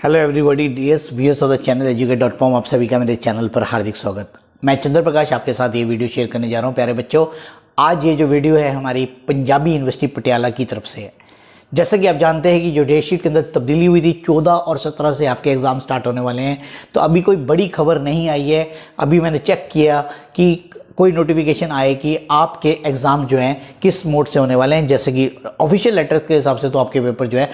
Hello everybody DS viewers of the channel Educate dot com आप सभी का मेरे चैनल पर हार्दिक स्वागत। मैं चंद्र प्रकाश आपके साथ ये वीडियो शेयर करने जा रहा हूँ। प्यारे बच्चों, आज ये जो वीडियो है हमारी पंजाबी यूनिवर्सिटी पटियाला की तरफ़ से है। जैसा कि आप जानते हैं कि जो डेट शीट के अंदर तब्दीली हुई थी, चौदह और सत्रह से आपके एग्ज़ाम स्टार्ट होने वाले हैं। तो अभी कोई बड़ी खबर नहीं आई है। अभी मैंने चेक किया कि कोई नोटिफिकेशन आए कि आपके एग्ज़ाम जो हैं किस मोड से होने वाले हैं। जैसे कि ऑफिशियल लेटर के हिसाब से तो आपके पेपर जो है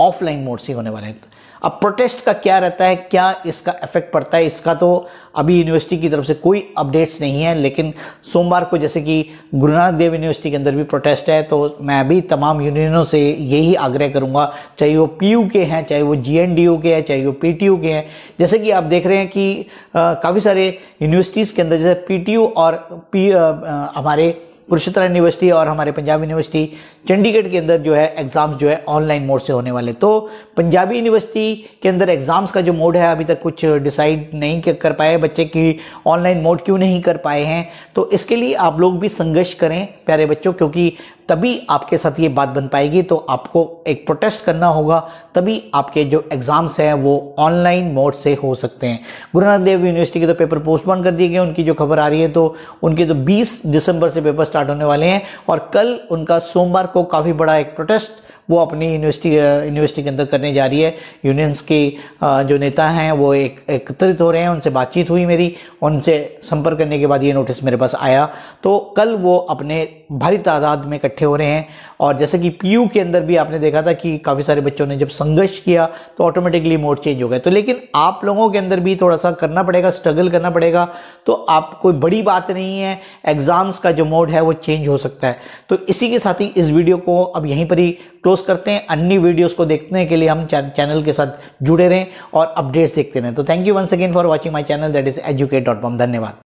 ऑफलाइन मोड से होने वाले हैं। अब प्रोटेस्ट का क्या रहता है? क्या इसका इफ़ेक्ट पड़ता है? इसका तो अभी यूनिवर्सिटी की तरफ़ से कोई अपडेट्स नहीं है, लेकिन सोमवार को जैसे कि गुरु नानक देव यूनिवर्सिटी के अंदर भी प्रोटेस्ट है तो मैं अभी तमाम यूनियनों से यही आग्रह करूँगा, चाहे वो पीयू के हैं, चाहे वो जीएनडीयू के हैं, चाहे वो पीटीयू के हैं। जैसे कि आप देख रहे हैं कि काफ़ी सारे यूनिवर्सिटीज़ के अंदर, जैसे पीटीयू और पी हमारे कुरुक्षेत्र यूनिवर्सिटी और हमारे पंजाब यूनिवर्सिटी चंडीगढ़ के अंदर जो है एग्ज़ाम जो है ऑनलाइन मोड से होने वाले। तो पंजाबी यूनिवर्सिटी के अंदर एग्ज़ाम्स का जो मोड है, अभी तक कुछ डिसाइड नहीं कर पाए बच्चे की ऑनलाइन मोड क्यों नहीं कर पाए हैं। तो इसके लिए आप लोग भी संघर्ष करें, प्यारे बच्चों, क्योंकि तभी आपके साथ ये बात बन पाएगी। तो आपको एक प्रोटेस्ट करना होगा। तभी आपके जो एग्ज़ाम्स हैं, वो ऑनलाइन मोड से हो सकते हैं। गुरु नानक देव यूनिवर्सिटी के तो पेपर पोस्टपोन कर दिए गए, उनकी जो खबर आ रही है तो उनके तो 20 दिसंबर से पेपर स्टार्ट होने वाले हैं। और कल उनका सोमवार को काफ़ी बड़ा एक प्रोटेस्ट वो अपनी यूनिवर्सिटी यूनिवर्सिटी के अंदर करने जा रही है। यूनियंस के जो नेता हैं, वो एक, एकत्रित हो रहे हैं, उनसे बातचीत हुई मेरी, उनसे संपर्क करने के बाद ये नोटिस मेरे पास आया। तो कल वो अपने भारी तादाद में इकट्ठे हो रहे हैं और जैसे कि पीयू के अंदर भी आपने देखा था कि काफ़ी सारे बच्चों ने जब संघर्ष किया तो ऑटोमेटिकली मोड चेंज हो गया। तो लेकिन आप लोगों के अंदर भी थोड़ा सा करना पड़ेगा स्ट्रगल करना पड़ेगा। तो आप, कोई बड़ी बात नहीं है एग्ज़ाम्स का जो मोड है, वो चेंज हो सकता है। तो इसी के साथ ही इस वीडियो को अब यहीं पर ही क्लोज करते हैं, अन्य वीडियोस को देखने के लिए हम चैनल के साथ जुड़े रहें और अपडेट्स देखते रहें। तो thank you once again for watching my channel that is Educate धन्यवाद।